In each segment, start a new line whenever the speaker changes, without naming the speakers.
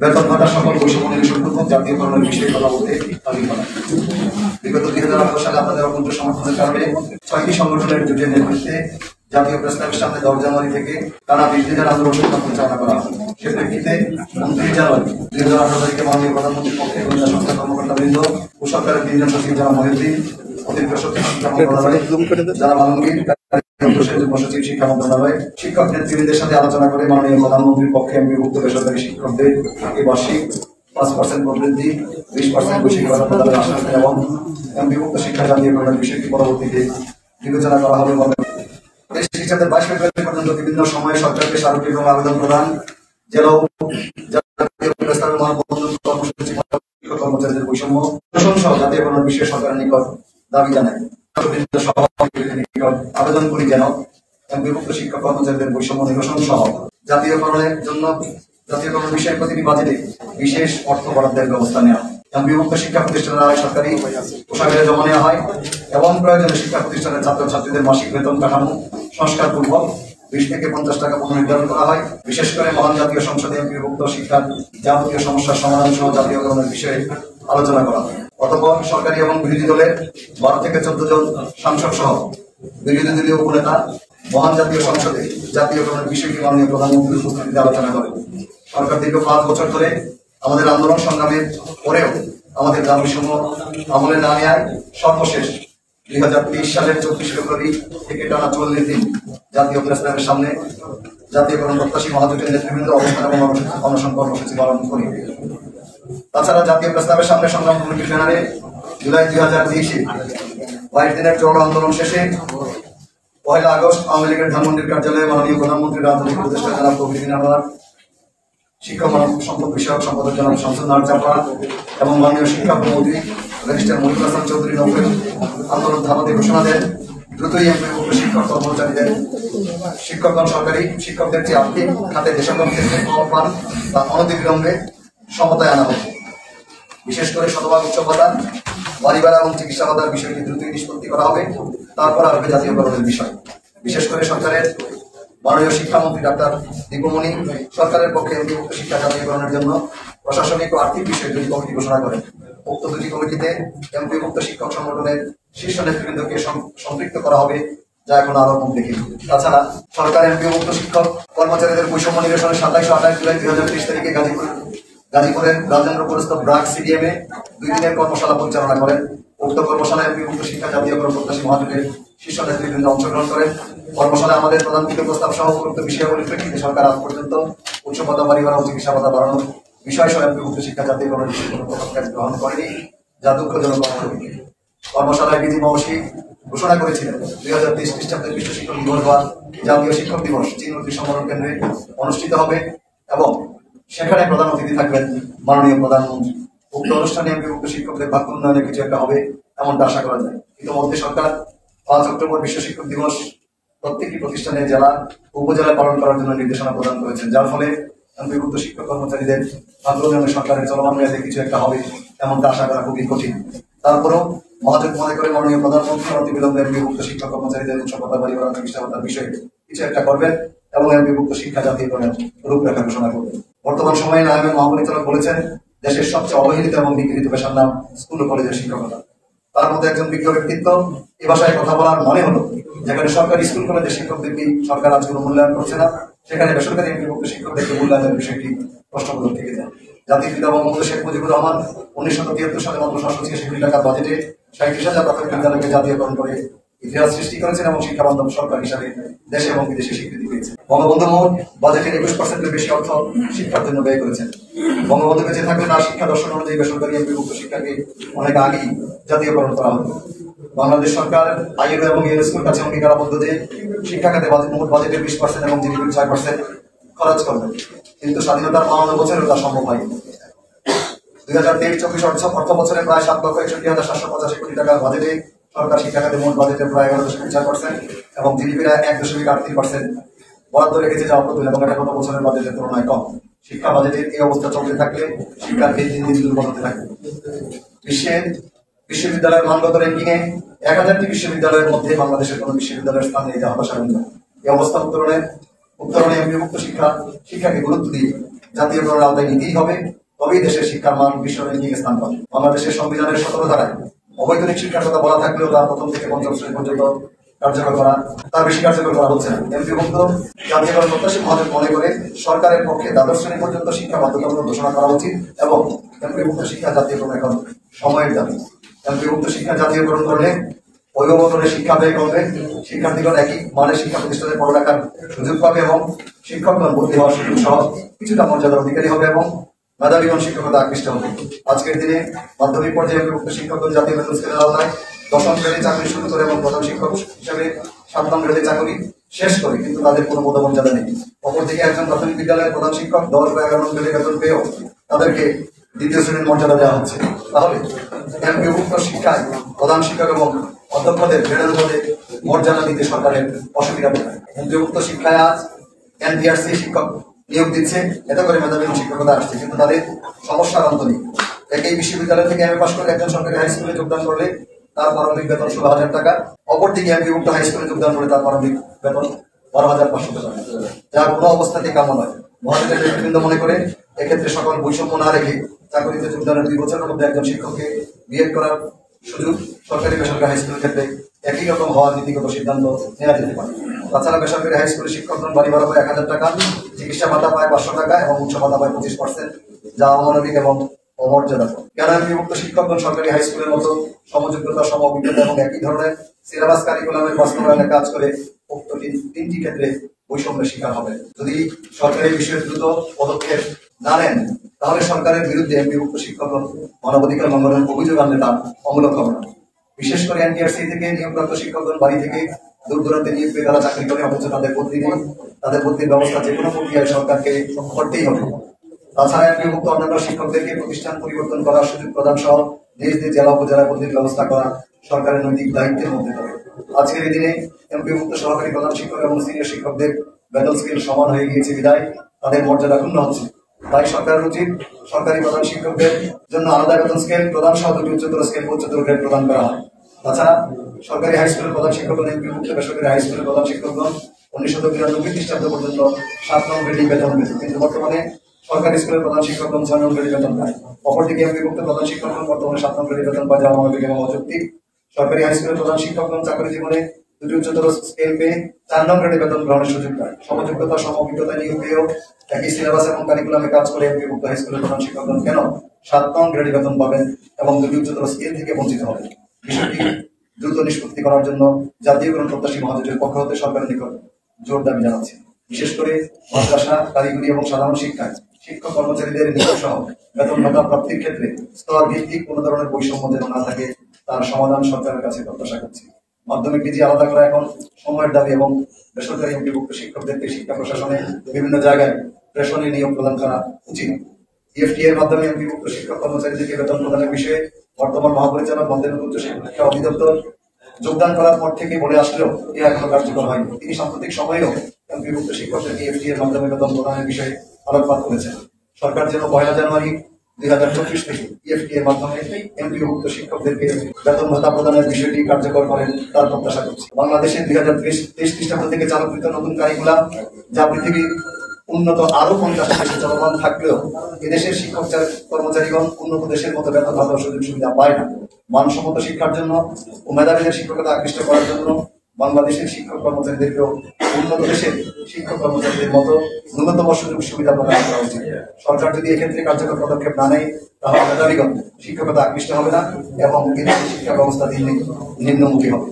বেতন বিগত দুই হাজার আঠারো জাতীয় প্রস্তাবের সামনে দশ জানুয়ারি থেকে টানা বিশ দিনের আন্দোলন পরিচালনা করা হয়। সে প্রেক্ষিতে উনত্রিশ জানুয়ারি দুই হাজার আঠারো তারিখে মাননীয় প্রধানমন্ত্রীর পক্ষে যারা মহিউদ্দিন অতিরিক্ত যারা মানবিক সচিব সাথে আলোচনা করে প্রধানমন্ত্রীর পক্ষে শিক্ষকদের বার্ষিক পাঁচ পার্সেন্ট এবং বিবেচনা করা হবে বলে বিভিন্ন সময়ে সরকারকে এবং আবেদন প্রদান, জেলা জাতীয় কর্মচারীদের বৈষম্য সহ জাতীয়করণের বিষয়ে সরকারের নিকট দাবি জানায়। আবেদন করি যেন বিভক্ত কর্মচারীদের বৈষম্য সহ জাতীয়করণের জন্য জাতীয়করণ বিষয়ের প্রতিটি বাজেটে বিশেষ অর্থ বরাদ্দের ব্যবস্থা নেওয়া এবং বিভক্ত শিক্ষা প্রতিষ্ঠানের সরকারি পোশাকের জমা নেওয়া হয় এবং প্রয়োজনে শিক্ষা প্রতিষ্ঠানের ছাত্র ছাত্রীদের মাসিক বেতন কাঠামো সংস্কার পূর্বক বিশ থেকে পঞ্চাশ টাকা পুনর্নির্ধারণ করা হয়। বিশেষ করে মহান জাতীয় সংসদে বিভক্ত শিক্ষার যাবতীয় সমস্যার সমাধান সহ জাতীয়করণের বিষয়ে আলোচনা করা হয়। অতঃপর সরকারি এবং বিরোধী দলের বারো থেকে চোদ্দ জন সাংসদ সহ বিরোধী দলীয় উপনেতা, মহান জাতীয় সংসদে জাতীয় জাতীয়করণের বিষয়টি মাননীয় প্রধানমন্ত্রীর উপস্থিতিতে আলোচনা করেন। সরকার দীর্ঘ পাঁচ বছর ধরে আমাদের আন্দোলন সংগ্রামের পরেও আমাদের দাবি সমূহ আমলে না নেয় সর্বশেষ দুই হাজার তেইশ সালের চব্বিশ ফেব্রুয়ারি থেকে টানা চল্লিশ দিন জাতীয় প্রেসক্লাবের সামনে জাতীয়করণ প্রত্যাশী মহাজোটের নেতৃবৃন্দ অবস্থান এবং অনশন কর্মসূচি পালন করি। তাছাড়া জাতীয় প্রস্তাবের সামনে সংগ্রাম কমিটির ব্যানারে জুলাই দুই হাজার তেইশে বাইশ দিনের চড় আন্দোলন শেষে পয়লা আগস্ট আওয়ামী লীগের ধানমন্ডির কার্যালয়ে মাননীয় প্রধানমন্ত্রী রাজনৈতিক উপদেষ্টা জনাব কবির আনোয়ার শিক্ষা সম্পদ বিষয়ক সম্পাদক জনাব শামসুল নার চাপা এবং মাননীয় শিক্ষা প্রমন্ত্রী রেজিস্টার মহিবুল হাসান চৌধুরী নৌফেল আন্দোলন থামাতে ঘোষণা দেন। দ্রুতই এমপিভুক্ত শিক্ষক কর্মচারীদের শিক্ষকগণ সরকারি, শিক্ষকদের যে আর্থিক খাতে যে সকল ক্ষেত্রে পান, তা অনতিবিলম্বে সমতায় আনা হবে বিশেষ করে শতভাগ উচ্চ ভাতা ভাড়া এবং চিকিৎসা ভাতার বিষয়টি দ্রুতই নিষ্পত্তি করা হবে। তারপর আসবে জাতীয়করণের বিষয়। বিশেষ করে সরকারের মাননীয় শিক্ষামন্ত্রী ডাক্তার দীপমণি সরকারের পক্ষে শিক্ষা জাতীয়করণের জন্য প্রশাসনিক ও আর্থিক বিষয়ে দুটি কমিটি ঘোষণা করেন। উক্ত দুটি কমিটিতে এমপিভুক্ত শিক্ষক সংগঠনের শীর্ষ নেতৃবৃন্দকে সম- সম্পৃক্ত করা হবে, যা এখন আরও কম দেখি। তাছাড়া সরকার এমপিভুক্ত শিক্ষক কর্মচারীদের বৈষম্য নিরসনের সাতাইশ আঠাশ জুলাই দুই হাজার তেইশ তারিখে গাজীপুর গাজীপুরের রাজেন্দ্রপুরস্থ ব্রাক সিডিএমে দুই দিনের কর্মশালা পরিচালনা করেন উক্ত কর্মশালায় বিভক্ত শিক্ষা জাতীয়করণ প্রত্যাশী মহাজোটের শীর্ষ নেতৃবৃন্দ অংশগ্রহণ করেন কর্মশালায় আমাদের প্রধান বিক্রি প্রস্তাব সহ উপযুক্ত বিষয়াবলীর প্রেক্ষিতে সরকার আজ পর্যন্ত উচ্চ ভাতা ভাড়া ও চিকিৎসা ভাতা বাড়ানোর বিষয় সহ বিভক্ত শিক্ষা পদক্ষেপ গ্রহণ করেনি, যা দুঃখজনক। কর্মশালায় বিধি মহসী ঘোষণা করেছিলেন, দুই হাজার তেইশ খ্রিস্টাব্দের বিশ্ব শিক্ষক দিবস বা জাতীয় শিক্ষক দিবস চিহ্নটি সম্মেলন কেন্দ্রে অনুষ্ঠিত হবে এবং সেখানে প্রধান অতিথি থাকবেন মাননীয় প্রধানমন্ত্রী। উক্ত অনুষ্ঠানে এমপিভুক্ত শিক্ষকদের ভাগ্য উন্নয়নে কিছু একটা হবে এমনটা আশা করা যায়। ইতিমধ্যে সরকার পাঁচ অক্টোবর বিশ্ব শিক্ষক দিবস প্রত্যেকটি প্রতিষ্ঠানে জেলা উপজেলায় পালন করার জন্য নির্দেশনা প্রদান করেছেন। যার ফলে এমপিভুক্ত শিক্ষক কর্মচারীদের উন্নয়নে সরকারের চলমান মেয়াদে কিছু একটা হবে এমনটা আশা করা খুবই কঠিন। তারপরও মহাজোট মনে করে মাননীয় প্রধানমন্ত্রী অতি বিলম্বে এমপিভুক্ত শিক্ষক কর্মচারীদের বাড়ি ভাড়া চিকিৎসা বিষয়ে কিছু একটা করবেন এবং এমপিভুক্ত শিক্ষা জাতীয়করণের রূপরেখা ঘোষণা করবেন। বর্তমান সময়ে নায়বের মহাপরিচালক বলেছেন, দেশের সবচেয়ে অবহেলিত এবং বিকৃত পেশার নাম স্কুল ও কলেজের শিক্ষকতা। তার মধ্যে একজন বিজ্ঞ ব্যক্তিত্ব, এ ভাষায় কথা বলার মনে হলো, যেখানে সরকারি স্কুল কলেজের শিক্ষকদেরকে সরকার আজ কোনো মূল্যায়ন করছে না, সেখানে বেসরকারি এমপিভুক্ত শিক্ষকদেরকে মূল্যায়নের বিষয়টি প্রশ্নবোধক থেকে যায়। জাতির পিতা বঙ্গবন্ধু শেখ মুজিবুর রহমান উনিশশো তিয়াত্তর সালে মাত্র সাতশো ছিয়াশি কোটি বাজেটে সাঁত্রিশ হাজার প্রাথমিক বিদ্যালয়কে জাতীয়করণ করে ইতিহাস সৃষ্টি করেছেন এবং শিক্ষা বান্ধব সরকার হিসাবে দেশে এবং বিদেশে স্বীকৃতি পেয়েছে বঙ্গবন্ধু মোহন বাজেটের একুশ পার্সেন্টের বেশি অর্থ শিক্ষার জন্য ব্যয় করেছেন। বঙ্গবন্ধু বেঁচে থাকলে তার শিক্ষা দর্শন অনুযায়ী বেসরকারি এমপিভুক্ত শিক্ষাকে অনেক আগেই জাতীয়করণ করা হতো। বাংলাদেশ সরকার, আইএলও এবং ইউনেস্কোর কাছে অঙ্গীকারাবদ্ধ যে শিক্ষা খাতে মোট বাজেটের বিশ পার্সেন্ট এবং জিডিপির ছয় পার্সেন্ট খরচ করবে। কিন্তু স্বাধীনতার বাউন্ন বছরেও তা সম্ভব হয়নি। দুই হাজার তেইশ চব্বিশ অর্থ অর্থ বছরে প্রায় সাত লক্ষ একষট্টি হাজার সাতশো পঁচাশি কোটি টাকার বাজেটে সরকার শিক্ষা খাতে মোট বাজেটের প্রায় এগারো দশমিক চার পার্সেন্ট এবং জিডিপির এক দশমিক আট তিন পার্সেন্ট বরাদ্দ রেখেছে যা অপ্রতুল এবং এটা গত বছরের বাজেটের তুলনায় কম। শিক্ষা বাজেটের এই অবস্থা চলতে থাকলে শিক্ষার ভিত দিন দিন হতে থাকবে। বিশ্বের বিশ্ববিদ্যালয়ের মানগত র্যাঙ্কিং এ এক হাজারটি বিশ্ববিদ্যালয়ের মধ্যে বাংলাদেশের কোনো বিশ্ববিদ্যালয়ের স্থান নেই যা হতাশাজনক। এই অবস্থা উত্তরণে উত্তরণে এমপিভুক্ত শিক্ষা, শিক্ষাকে গুরুত্ব দিয়ে জাতীয় জাতীয়করণের আওতায় নিতেই হবে, তবেই দেশের শিক্ষার মান বিশ্ব নিয়ে স্থান পাবে। বাংলাদেশের সংবিধানের সতেরো ধারায় অবৈতনিক শিক্ষার কথা বলা থাকলেও তার প্রথম থেকে পঞ্চম শ্রেণি পর্যন্ত কার্যকর করা, তার বেশি কার্যকর করা হচ্ছে না। এমপিভুক্ত জাতীয়করণ প্রত্যাশী মহাদেব মনে করে সরকারের পক্ষে দ্বাদশ শ্রেণি পর্যন্ত শিক্ষা বাধ্যতামূলক ঘোষণা করা উচিত এবং এমপি এমপিভুক্ত শিক্ষা জাতীয়করণ এখন সময়ের দাবি। এমপিভুক্ত শিক্ষা জাতীয়করণ করলে ঐক্যবদ্ধরে শিক্ষা ব্যয় করবে, শিক্ষার্থীগণ একই মানের শিক্ষা প্রতিষ্ঠানে পড়ালেখার সুযোগ পাবে এবং শিক্ষকগণ ভর্তি হওয়ার সুযোগ সহ কিছুটা মর্যাদার অধিকারী হবে এবং মেধাবীগণ শিক্ষকতা আকৃষ্ট হবে। আজকের দিনে মাধ্যমিক পর্যায়ে বিভক্ত শিক্ষকগণ জাতীয় বেতন স্কেলের আওতায় দশম গ্রেডে চাকরি শুরু করে এবং প্রধান শিক্ষক হিসেবে সাত নং গ্রেডে চাকরি শেষ করে, কিন্তু তাদের কোনো পদমর্যাদা নেই। অপরদিকে একজন প্রাথমিক বিদ্যালয়ের প্রধান শিক্ষক দশ বা এগারো গ্রেডে বেতন পেয়েও তাদেরকে দ্বিতীয় শ্রেণির মর্যাদা দেওয়া হচ্ছে। তাহলে বিভক্ত শিক্ষায় প্রধান শিক্ষক এবং অধ্যক্ষদের গ্রেডের পদে মর্যাদা দিতে সরকারের অসুবিধা কোথায় বিভক্ত শিক্ষায় আজ এনপিআরসি শিক্ষক নিয়োগ দিচ্ছে। এতে করে মেধাবী শিক্ষকতা আসছে। কিন্তু তাদের সমস্যার অন্ত নেই। একই বিশ্ববিদ্যালয় থেকে এমএ পাশ করে একজন সরকারি হাই স্কুলে যোগদান করলে তার প্রারম্ভিক বেতন ষোলো হাজার টাকা। অপরদিকে এমপিভুক্ত হাই স্কুলে যোগদান করে তার প্রারম্ভিক বেতন বারো হাজার পাঁচশো টাকা। যা কোনো অবস্থাতেই কাম্য নয়। মহাজনের ব্যক্তিবৃন্দ মনে করে এক্ষেত্রে সকল বৈষম্য না রেখে চাকরিতে যোগদানের দুই বছরের মধ্যে একজন শিক্ষককে বিএড করার সুযোগ সরকারি বেসরকারি হাই স্কুলের ক্ষেত্রে একই রকম হওয়ার নীতিগত সিদ্ধান্ত নেওয়া যেতে পারে। তাছাড়া বেসরকারি হাই স্কুলের শিক্ষকগণ বাড়ি ভাড়া এক হাজার টাকা, চিকিৎসা ভাতা পায় পাঁচশো টাকা এবং উচ্চ ভাতা পায় পঁচিশ পার্সেন্ট যা অমানবিক এবং অমর্যাদা কেন বিভক্ত শিক্ষকগণ সরকারি হাই স্কুলের মতো সমযোগ্যতা সম অভিজ্ঞতা এবং একই ধরনের সিলেবাস কারিকুলামের বাস্তবায়নে কাজ করে উক্ত তিনটি ক্ষেত্রে বৈষম্যের শিকার হবে। যদি সরকারি বিষয়ে দ্রুত পদক্ষেপ না নেন, তাহলে সরকারের বিরুদ্ধে বিভক্ত শিক্ষকগণ মানবাধিকার লঙ্ঘনের অভিযোগ আনলে তা অমূলক হবে না। বিশেষ করে এনটিআরসি থেকে, নিয়োগপ্রাপ্ত শিক্ষকগণ বাড়ি থেকে দূর দূরান্তে নিয়োগ পেয়ে তারা চাকরি করে, অথচ তাদের বদলি নেই তাদের বদলির ব্যবস্থা যে কোনো প্রক্রিয়ায় সরকারকে করতেই হবে। তাছাড়া এমপিভুক্ত অন্যান্য শিক্ষকদেরকে প্রতিষ্ঠান পরিবর্তন করার সুযোগ প্রদান সহ নিজ নিজ জেলা, উপজেলা বদলির ব্যবস্থা করা সরকারের নৈতিক দায়িত্বের মধ্যে পড়ে। আজকের এই দিনে এমপিভুক্ত সহকারী প্রধান শিক্ষক এবং সিনিয়র শিক্ষকদের বেতন স্কেল সমান হয়ে গিয়েছে বিদায়। তাদের মর্যাদা ক্ষুণ্ণ হচ্ছে। তাই সরকারের উচিত সরকারি প্রধান শিক্ষকদের জন্য আলাদা বেতন স্কেল প্রধান সহ দুটি উচ্চতর স্কেল উচ্চতর গ্রেড প্রদান করা হয়। তাছাড়া সরকারি হাই স্কুলের প্রধান শিক্ষকগণ এমপিভুক্ত বেসরকারি হাই স্কুলের প্রধান শিক্ষকগণ উনিশশো বিরানব্বই খ্রিস্টাব্দ পর্যন্ত সাত নং গ্রেডিং বেতন পেত কিন্তু বর্তমানে সরকারি স্কুলের প্রধান শিক্ষকগণ ছয় নং গ্রেডে বেতন পায় অপরদিকে এমপিভুক্ত প্রধান শিক্ষকগণ বর্তমানে সাত নং গ্রেডে বেতন পায় যা অমানবিক এবং সরকারি হাই স্কুলের প্রধান শিক্ষকগণ চাকরি জীবনে দুটি উচ্চতর স্কেল পেয়ে চার নং গ্রেডে বেতন গ্রহণের সুযোগ পায় সমযোগ্যতা সম অভিজ্ঞতা নিয়োগ পেয়েও একই সিলেবাস এবং কারিকুলামে কাজ করে এমপিভুক্ত হাই স্কুলের প্রধান শিক্ষকগণ কেন? সাত নং গ্রেডে বেতন পাবেন এবং দুটি উচ্চতর স্কেল থেকে বঞ্চিত হবেন। দ্রুত নিষ্পত্তি করার জন্য জাতীয়করণ প্রত্যাশী মহাজোটের পক্ষ হতে সরকারের নিকট জোর দাবি জানাচ্ছি। বিশেষ করে মাদ্রাসা, কারিগরি এবং সাধারণ শিক্ষায় শিক্ষক কর্মচারীদের নিয়োগ সহ বেতন ভাতা প্রাপ্তির ক্ষেত্রে স্তর ভিত্তিক কোনো ধরনের বৈষম্য যেন না থাকে, তার সমাধান সরকারের কাছে প্রত্যাশা করছি। মাধ্যমিক ডিজি আলাদা করা এখন সময়ের দাবি এবং বেসরকারি অভিভুক্ত শিক্ষকদেরকে শিক্ষা প্রশাসনে বিভিন্ন জায়গায় প্রেষণে নিয়োগ প্রদান করা উচিত। ইএফটি মাধ্যমে বিভক্ত শিক্ষক কর্মচারীদেরকে বেতন প্রদানের বিষয়ে বর্তমান মহাপরিচালক বন্ধের উচ্চ শিক্ষা অধিদপ্তর যোগদান করার পর থেকে বলে আসলেও এ এখনও কার্যকর হয়নি। তিনি সাম্প্রতিক সময়েও বিভক্ত শিক্ষকদেরকে ইএফটি মাধ্যমে বেতন প্রদানের বিষয়ে আলোকপাত করেছেন। সরকার যেন পয়লা জানুয়ারি দুই হাজার চব্বিশ থেকে ইএফটি এর মাধ্যমে এমপিভুক্ত শিক্ষকদেরকে বেতন ভাতা প্রদানের বিষয়টি কার্যকর করেন তার প্রত্যাশা করছি। বাংলাদেশের দুই হাজার তেইশ খ্রিস্টাব্দ থেকে চালুকৃত নতুন কারিকুলাম যা পৃথিবীর উন্নত আরও দেশে চলমান থাকলেও এদেশের শিক্ষক কর্মচারীগণ উন্নত দেশের মতো বেতন ও সুযোগ সুবিধা পায় না। মানসম্মত শিক্ষার জন্য ও মেধাবীদের শিক্ষকতা আকৃষ্ট করার জন্য বাংলাদেশের শিক্ষক কর্মচারীদেরকেও উন্নত দেশের শিক্ষক কর্মচারীদের মতো ন্যূনতম সুযোগ সুবিধা প্রদান করা উচিত। সরকার যদি এক্ষেত্রে কার্যকর পদক্ষেপ না নেয়, তাহলে মেধাবীগণ শিক্ষকতা আকৃষ্ট হবে না এবং বিদেশি শিক্ষা ব্যবস্থা দিন নিম্নমুখী হবে।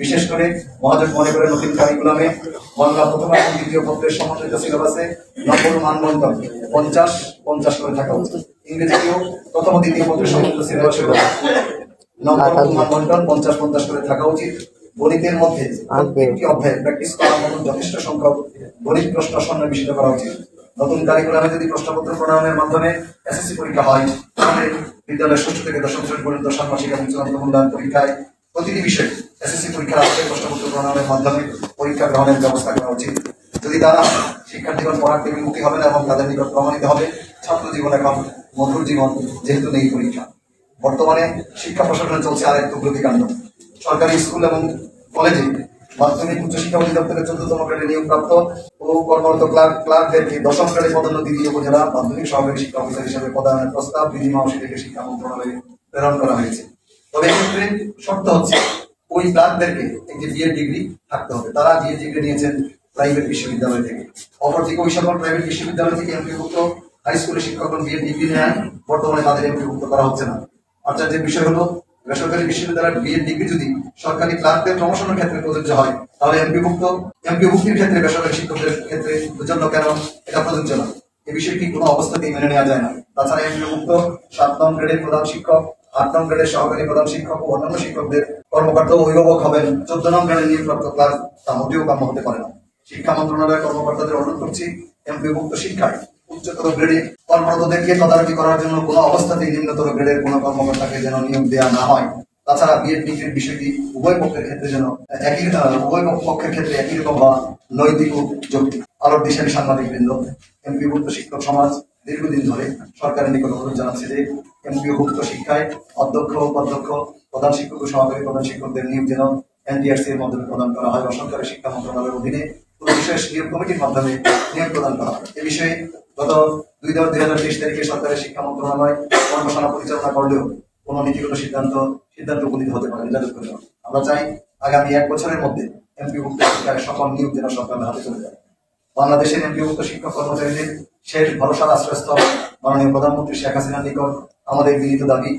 বিশেষ করে মহাজোট মনে করে নতুন কারিকুলামে বাংলা প্রথম এবং দ্বিতীয় পত্রের সমন্বিত সিলেবাসে নম্বর মানদণ্ড পঞ্চাশ পঞ্চাশ করে থাকা উচিত। ইংরেজিতেও প্রথম দ্বিতীয় পত্রের সমন্বিত সিলেবাসে নম্বর ও মানদণ্ড পঞ্চাশ পঞ্চাশ করে থাকা উচিত। গণিতের মধ্যে প্রত্যেকটি অধ্যায়ে প্র্যাকটিস করার মতো যথেষ্ট সংখ্যক গণিত প্রশ্ন সন্নিবেশিত করা উচিত। নতুন কারিকুলামে যদি প্রশ্নপত্র প্রণয়নের মাধ্যমে এসএসসি পরীক্ষা হয় তাহলে বিদ্যালয়ের ষষ্ঠ থেকে দশম শ্রেণি পর্যন্ত ষান্মাসিক এবং চূড়ান্ত মূল্যায়ন পরীক্ষায় প্রতিটি বিষয়ে এসএসসি পরীক্ষার আগে প্রশ্নপত্র প্রণয়নের মাধ্যমে পরীক্ষা গ্রহণের ব্যবস্থা করা উচিত। যদি তারা শিক্ষার্থীগণ পড়ার বিমুখী হবে না এবং তাদের নিকট প্রমাণিত হবে ছাত্র জীবন এখন মধুর জীবন, যেহেতু নেই পরীক্ষা। বর্তমানে শিক্ষা প্রশাসনে চলছে আরেক প্রগতি কাণ্ড সরকারি স্কুল এবং কলেজে মাধ্যমিক উচ্চশিক্ষা অধিদপ্তরের চোদ্দতম গ্রেডে নিয়োগপ্রাপ্ত ও কর্মরত ক্লার্ক, ক্লার্কদেরকে দশম গ্রেডে পদোন্নতি দিয়ে উপজেলা মাধ্যমিক সহকারী শিক্ষা অফিসার হিসেবে প্রদানের প্রস্তাব বিধি মাউসি থেকে শিক্ষা মন্ত্রণালয়ে প্রেরণ করা হয়েছে। তবে এক্ষেত্রে শর্ত হচ্ছে ওই ক্লার্কদেরকে একটি বিএড ডিগ্রি থাকতে হবে। তারা বিএড ডিগ্রি নিয়েছেন প্রাইভেট বিশ্ববিদ্যালয় থেকে। অপরদিকে ওই সকল প্রাইভেট বিশ্ববিদ্যালয় থেকে এমপিভুক্ত হাই স্কুলের শিক্ষকগণ বিএড ডিগ্রি নেয়। বর্তমানে তাদের এমপিভুক্ত করা হচ্ছে না। আচার্যের বিষয় হলো, বেসরকারি বিশ্ববিদ্যালয়ের বিএড ডিগ্রি যদি সরকারি ক্লার্কদের প্রমোশনের ক্ষেত্রে প্রযোজ্য হয়, তাহলে এমপিভুক্ত এমপিভুক্তির ক্ষেত্রে বেসরকারি শিক্ষকদের ক্ষেত্রে জন্য কেন? এটা প্রযোজ্য না। এ বিষয়টি কোনো অবস্থাতেই মেনে নেওয়া যায় না। তাছাড়া এমপিভুক্ত সাত নং গ্রেডের প্রধান শিক্ষক আট গ্রেডের সহকারী প্রধান শিক্ষক ও অন্যান্য শিক্ষকদের কর্মকর্তা অভিভাবক হবেন। চোদ্দ গ্রেডের ক্লাস তা মোটেও হতে পারে না। শিক্ষা মন্ত্রণালয়ের কর্মকর্তাদের অনুরোধ করছি, এমপিভুক্ত শিক্ষায় উচ্চতর গ্রেডে কর্মরতদেরকে তদারকি করার জন্য অবস্থাতেই নিম্নতর গ্রেডের কর্মকর্তাকে যেন নিয়োগ দেওয়া না হয়। তাছাড়া বিএড ডিগ্রির বিষয়টি উভয় পক্ষের ক্ষেত্রে যেন একই উভয় পক্ষের ক্ষেত্রে একই রকম হওয়া নৈতিক ও আলোর দিশারি সাংবাদিক বৃন্দ এমপিভুক্ত শিক্ষক সমাজ দীর্ঘদিন ধরে সরকারের নিকট অনুরোধ জানাচ্ছে যে এমপিভুক্ত শিক্ষায় অধ্যক্ষ, উপাধ্যক্ষ, প্রধান শিক্ষক ও সহকারী প্রধান শিক্ষকদের নিয়োগ যেন এনডিআরসি এর মাধ্যমে প্রদান করা হয় বা শিক্ষা মন্ত্রণালয়ের অধীনে বিশেষ নিয়োগ কমিটির মাধ্যমে নিয়োগ প্রদান করা হয়। এ বিষয়ে গত দুই দশ দুই হাজার তেইশ তারিখে সরকারের শিক্ষা মন্ত্রণালয় কর্মশালা পরিচালনা করলেও কোনো নীতিগত সিদ্ধান্ত সিদ্ধান্ত উপনীত হতে পারে নির্ধারিত করে আমরা চাই আগামী এক বছরের মধ্যে এমপিভুক্ত শিক্ষায় সকল নিয়োগ যেন সরকারের হাতে চলে যায়। বাংলাদেশের এমপিভুক্ত শিক্ষক কর্মচারীদের শেষ ভরসার আশ্রয়স্থল মাননীয় প্রধানমন্ত্রী শেখ হাসিনার নিকট। আমাদের বিনীত দাবি,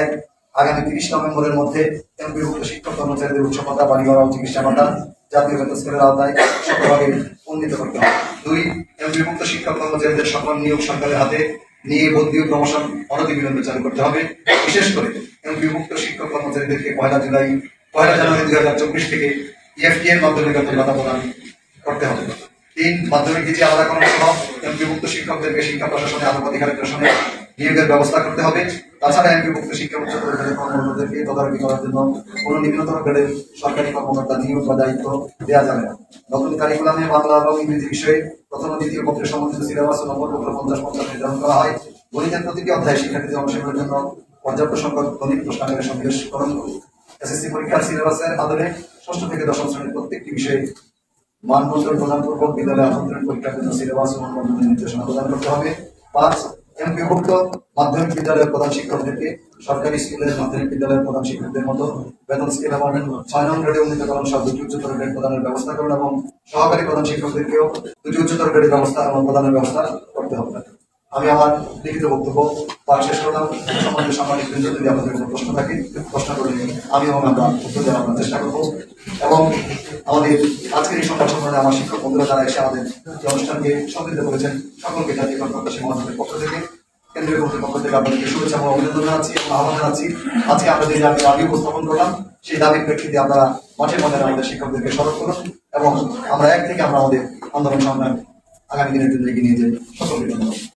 এক, আগামী তিরিশ নভেম্বরের মধ্যে এমপিভুক্ত শিক্ষক কর্মচারীদের উচ্চ ভাতা বাড়ি ভাড়া ও চিকিৎসা ভাতা জাতীয় বেতন স্কেলের আওতায় শতভাগে উন্নীত করতে হবে। দুই এমপিভুক্ত শিক্ষক কর্মচারীদের সকল নিয়োগ সরকারের হাতে নিয়ে বদলি প্রমোশন অনতিবিলম্বে চালু করতে হবে। বিশেষ করে এমপিভুক্ত শিক্ষক কর্মচারীদেরকে পয়লা জুলাই, পয়লা জানুয়ারি দুই হাজার চব্বিশ থেকে ইএফটি এর মাধ্যমে বেতন ভাতা প্রদান করতে হবে। তিন, মাধ্যমিক ভিত্তি আলাদা করার সহ এমপিভুক্ত শিক্ষকদেরকে শিক্ষা প্রশাসনে আনুপাতিক প্রশাসনে নিয়োগের ব্যবস্থা করতে হবে। তাছাড়া এমপিভুক্ত শিক্ষা উচ্চতর কর্মকর্তাদেরকে তদারকি করার জন্য কোনো নিম্নতর গ্রেডের সরকারি কর্মকর্তা নিয়োগ বা দায়িত্ব দেওয়া যাবে না। নতুন কারিকুলামে বাংলা এবং ইংরেজি বিষয়ে প্রথম দ্বিতীয় পত্রের সম্বন্ধিত সিলেবাস নম্বর পত্র পঞ্চাশ পঞ্চাশ নির্ধারণ করা হয়। গণিতের প্রতিটি অধ্যায়ে শিক্ষার্থীদের অংশগ্রহণের জন্য পর্যাপ্ত সংখ্যক গণিত প্রশ্নাগারের সন্দেশ করণ এসএসসি পরীক্ষার সিলেবাসের আদলে ষষ্ঠ থেকে দশম শ্রেণির প্রত্যেকটি বিষয়ে মানবন্ধন প্রদানপূর্বক বিদ্যালয়ে আভ্যন্তরীণ পরীক্ষার জন্য সিলেবাস নির্দেশনা প্রদান করতে হবে। পাঁচ এমপিভুক্ত মাধ্যমিক বিদ্যালয়ের প্রধান শিক্ষকদেরকে সরকারি স্কুলের মাধ্যমিক বিদ্যালয়ের প্রধান শিক্ষকদের মতো বেতন স্কেল এবং ছয় গ্রেডে উন্নীতকরণ সহ দুটি উচ্চতর গ্রেড প্রদানের ব্যবস্থা করুন এবং সহকারী প্রধান শিক্ষকদেরকেও দুটি উচ্চতর গ্রেডের ব্যবস্থা এবং প্রদানের ব্যবস্থা করতে হবে। আমি আমার লিখিত বক্তব্য পাঠ শেষ করলাম। সম্বন্ধে সাংবাদিক বৃন্দ যদি আপনাদের কোনো প্রশ্ন থাকে, প্রশ্ন করলে আমি এবং আমরা উত্তর দেওয়ার চেষ্টা করব। এবং আমাদের আজকের এই সংবাদ সম্মেলনে আমার শিক্ষক বন্ধুরা যারা এসে আমাদের অনুষ্ঠানকে সমৃদ্ধ করেছেন, সকলকে জাতীয় কর্মকর্তা পক্ষ থেকে কেন্দ্রীয় কর্তৃপক্ষ পক্ষ থেকে আপনাদেরকে শুভেচ্ছা এবং অভিনন্দন জানাচ্ছি এবং আহ্বান জানাচ্ছি। আজকে আমরা যে দাবি দাবি উপস্থাপন করলাম, সেই দাবির প্রেক্ষিতে আমরা মাঠের মধ্যে আমাদের শিক্ষকদেরকে স্মরণ করুন এবং আমরা এক থেকে আমরা আমাদের আন্দোলন সংগ্রাম আগামী দিনের জন্য এগিয়ে নিয়ে যাই। সকলকে ধন্যবাদ।